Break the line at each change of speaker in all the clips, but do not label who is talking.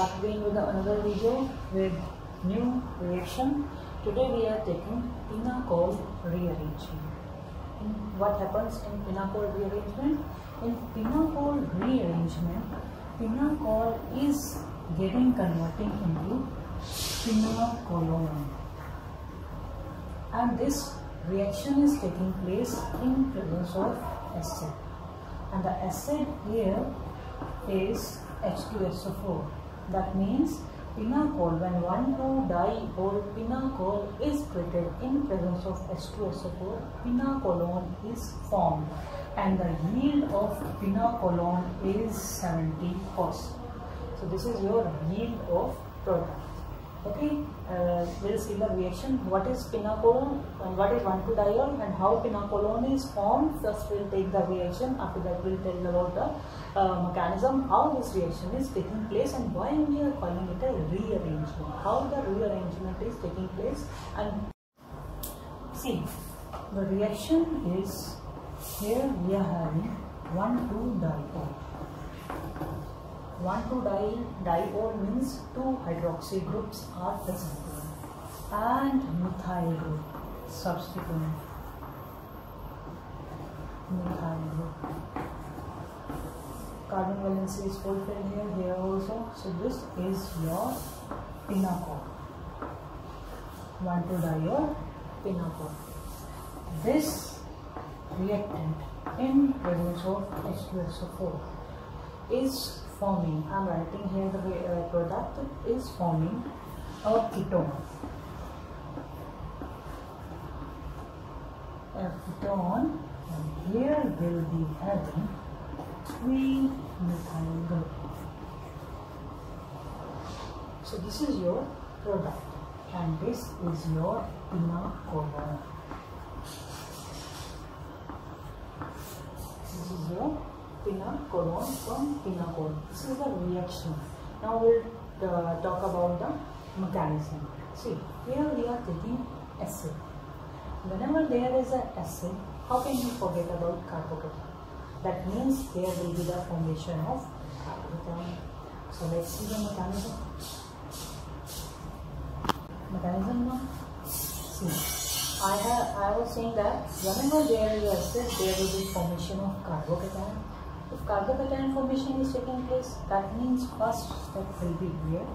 again with another video with new reaction. Today we are taking pinacol rearrangement. In what happens in pinacol rearrangement? In pinacol rearrangement, pinacol is getting converting into pinacolone. And this reaction is taking place in presence of acid. And the acid here is H2SO4. That means pinacol, when one 1,2-diol pinacol is treated in presence of H2SO4, pinacolone is formed and the yield of pinacolone is 70%. So this is your yield of product. Okay, uh, see the reaction. What is pinacolone and what is 1,2-diol and how pinacolone is formed. First we'll take the reaction. After that we'll tell about the uh, mechanism, how this reaction is taking place and why we are calling it a rearrangement. How the rearrangement is taking place and see the reaction is here we are having 1,2-diol. 1,2-diol means two hydroxy groups are present. And methyl group substituent methyl group. Carbon valency is fulfilled here here also. So this is your pinacol 1,2-diol pinacol this reactant in presence of H2SO4 is forming, I am writing here the uh, product is forming a ketone. A ketone and here will be having three methyl group. So this is your product and this is your pinacolone. This is your pinacolone from pinacol. This is the reaction. Now we'll uh, talk about the mechanism. See, here we are taking acid. Whenever there is an acid, how can you forget about carbocation? That means there will be the formation of carbocation. So let's see the mechanism. Mechanism now. See, I have I was saying that whenever there is acid, there will be formation of carbocation if carbocation formation is taking place, that means first step will be here,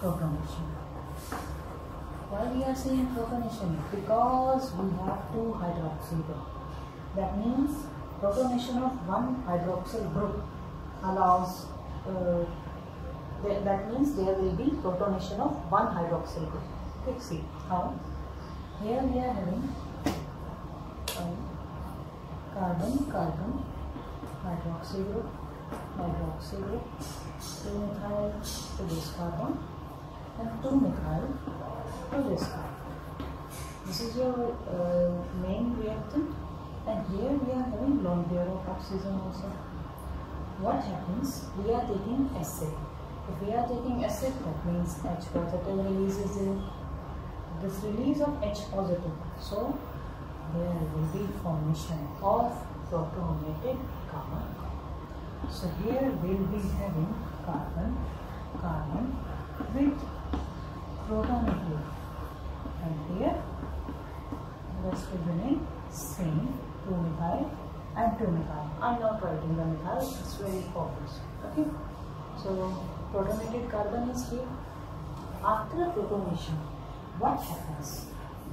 protonation. Why we are saying protonation? Because we have two hydroxyl group. That means protonation of one hydroxyl group allows, uh, th that means there will be protonation of one hydroxyl group. See how. Here we are having um, carbon, carbon, hydroxy group, hydroxy group, 2 methyl to this carbon and 2 methyl to this carbon. This is your uh, main reactant and here we are having pair of oxygen also. What happens? We are taking acid. If we are taking acid that means H positive releases there. This release of H positive. So there will be formation of protonated carbon. So here we'll be having carbon, carbon with protonated and here rest will remain same 2 methyl and 2 methyl. I'm not writing the methyl, it's very obvious. Okay. So protonated carbon is here. After protonation, what happens?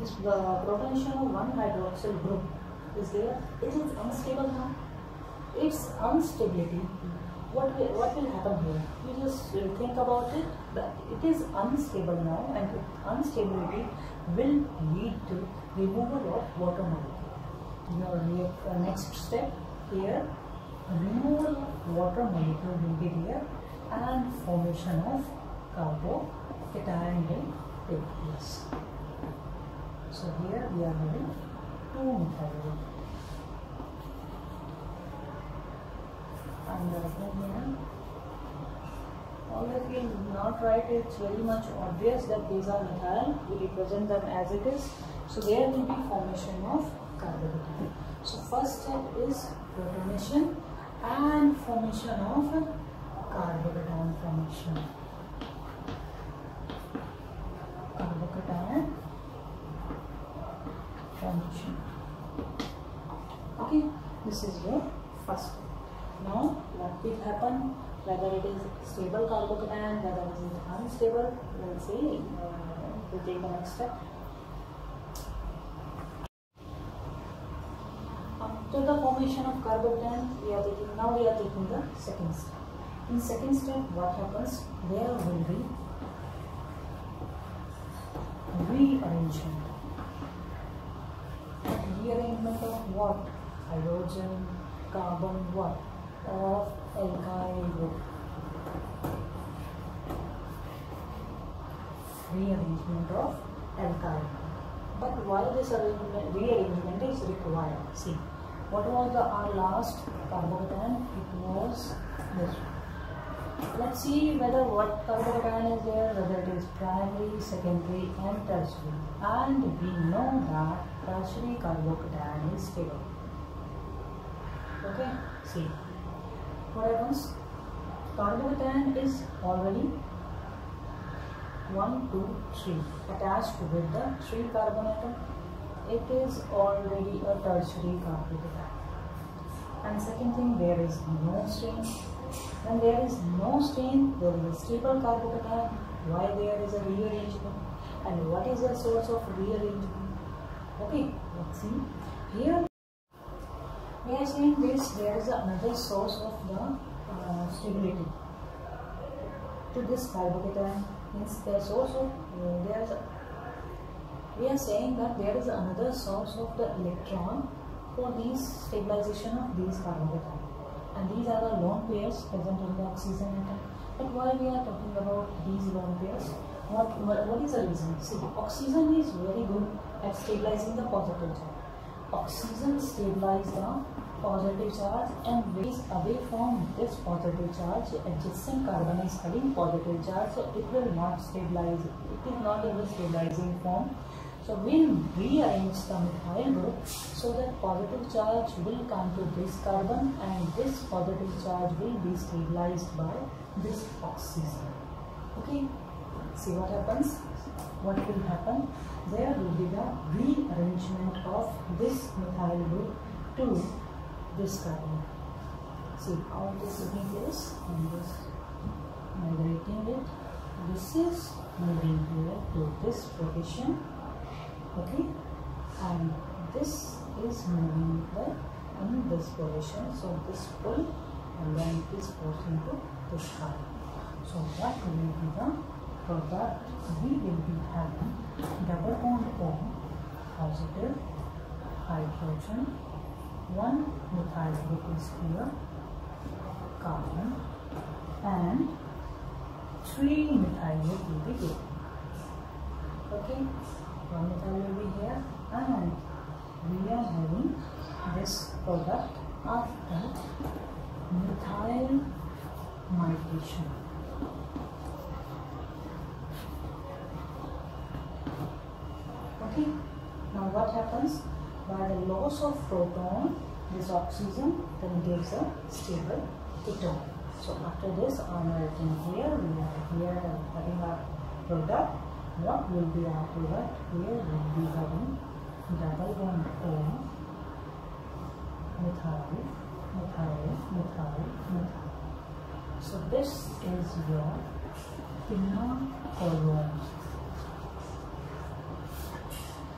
This uh, protonation of one hydroxyl group is there. It is unstable now. Its instability. What will, what will happen here? You just uh, think about it. but it is unstable now, and instability will lead to removal of water molecule. Your uh, next step here, removal of water molecule will be there, and formation of carbocation will take place. So here we are methyl and here. Although if not write it's very much obvious that these are methyl, we represent them as it is. So there will be formation of carbocation. So first step is protonation and formation of carbocation formation. carbocation formation. Okay, this is your first. Now, what will happen? Whether it is stable carbocation, whether it is unstable, we'll see. Uh, we'll take the next step. After the formation of carbocation, we are taking now we are taking the second step. In second step, what happens? There will be rearrangement. Rearrangement of what? Hydrogen, carbon, what? Of alkyl group. Rearrangement of alkyl. But why this arrangement, rearrangement is required? See, what was the our last carbocation? It was. Let's see whether what carbocation is there, whether it is primary, secondary, and tertiary. And we know that tertiary carbocation is stable. Okay, see what happens? Carbocation is already 1, 2, 3 attached with the 3 carbon atom. It is already a tertiary carbocation. And second thing, there is no strain. When there is no strain, there is a stable carbocation. Why there is a rearrangement? And what is the source of rearrangement? Okay, let's see. Here we are saying this, there is another source of the uh, stability to this carbocation means the source of uh, there is a, we are saying that there is another source of the electron for these stabilization of these carbocation and these are the lone pairs present in the oxygen atom but why we are talking about these lone pairs? What, what, what is the reason? See oxygen is very good at stabilizing the positive charge. Oxygen stabilizes the positive charge and is away from this positive charge. Adjacent carbon is having positive charge so it will not stabilize. It is not the stabilizing form so we'll rearrange the methyl group so that positive charge will come to this carbon and this positive charge will be stabilized by this oxygen okay see what happens what will happen there will be the rearrangement of this methyl group to this carbon. See how it is looking this and this migrating it. This is moving here to this position. Okay, and this is moving the in this position. So this pull and then it is forced into this carbon. So what will be the product? We will be having double bond O positive hydrogen one methyl group is here carbon and three methyl group will be here okay will be here and we are having this product after methyl migration okay now what happens by the loss of proton, this oxygen then gives a stable ketone. So after this, I'm writing here, we are here having our product. What will be product? Here will be having double bond O, methyl, methyl, methyl, methyl. So this is your pinacolone.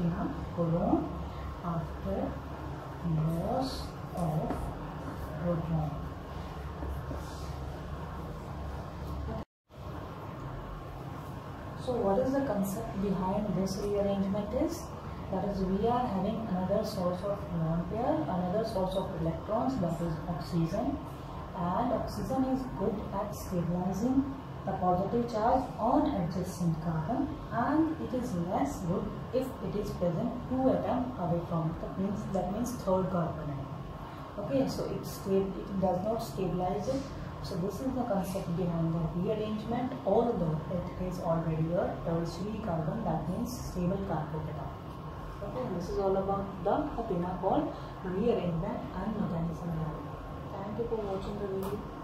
Pinacolone after loss of proton. So what is the concept behind this rearrangement is that is we are having another source of lone pair, another source of electrons that is oxygen and oxygen is good at stabilizing the positive charge on adjacent carbon and it is less good if it is present two atom away from it. That means that means third carbon Okay, so it, it does not stabilize it. So this is the concept behind the rearrangement although it is already a tertiary carbon that means stable carbocation. Okay, this is all about the Pinacol rearrangement and mechanism. Thank you for watching the video.